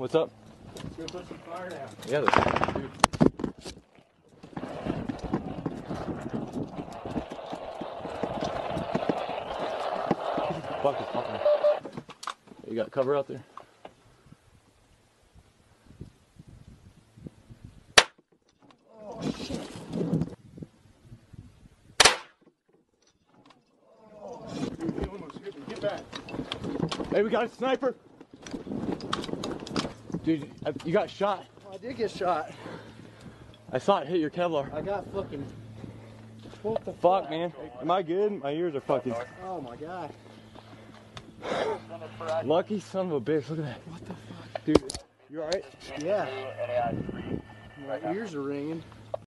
What's up? Let's go put some fire down. Yeah, let's- dude. Fuck is popping. You got cover out there? Oh, dude, he almost hit me. Get back. Hey, we got a sniper. Dude, I- you got shot. Oh, I did get shot. I saw it hit your Kevlar. I got fucking. What the Fuck, man. Am I good? My ears are fucking. Oh my god. Lucky son of a bitch. Look at that. What the fuck? Dude, you alright? Yeah. My ears are ringing.